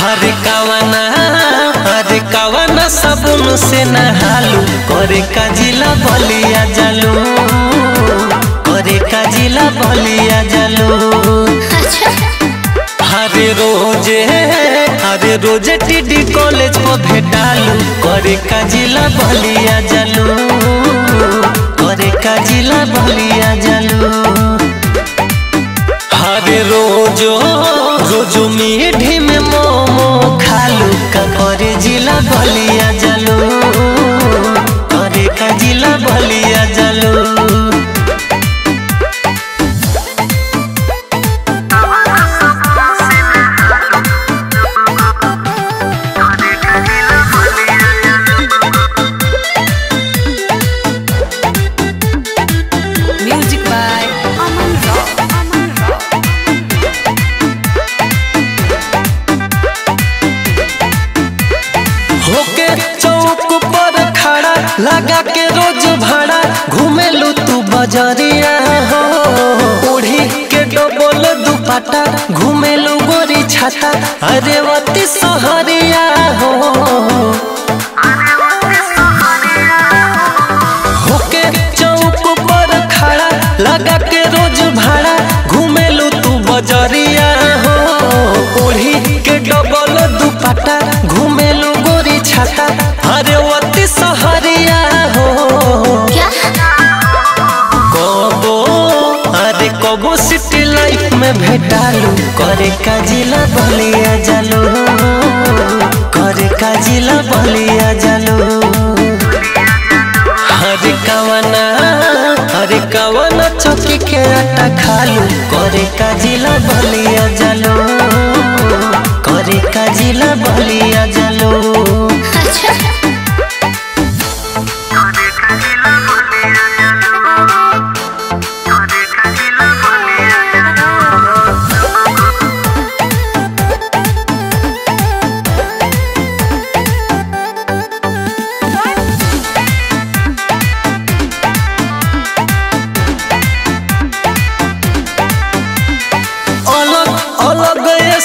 हरे कवना हरे से नहालू करे का जिला बलिया जालू। का जिला बलिया जलो हरे रोज़े हरे रोज़े टीडी कॉलेज को भेटालू। करे का जिला बलिया जलो करे का जिला बलिया जलो हरे रोजो रोजो लगा के रोज भाड़ा घूमेलू तू बजरिया, हो। ओढ़ी के डबल दुपट्टा घूमेलू गोरी छाता, अरे वती सहरिया, हो। में भेटालू। करे का जिला बलिया जालू। करे का जिला बलिया जालू। हरे कवना हरे कवना चौकी के आटा खालू। करे का जिला बलिया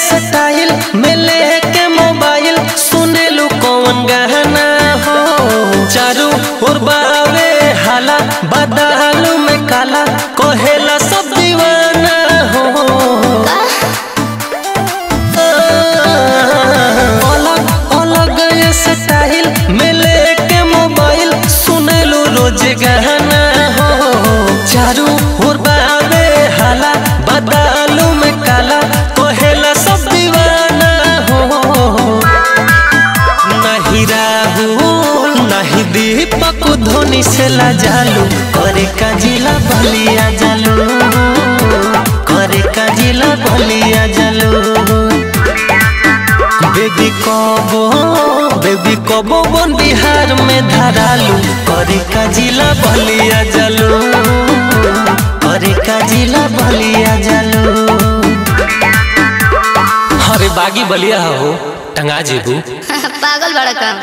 स्टाइल में लेके मोबाइल सुनेलू कौन गहना हो? चारू और दीपक धोनी से ला जालू करे का जिला बलिया जालू करे का जिला बलिया जालू। बेबी कबो बेबी कबो बन बिहार में धरालू करे का जिला बलिया जालू करे का जिला बलिया जालू। अरे बागी बलिया हो टंगा जेबू। पागल बड़ा काम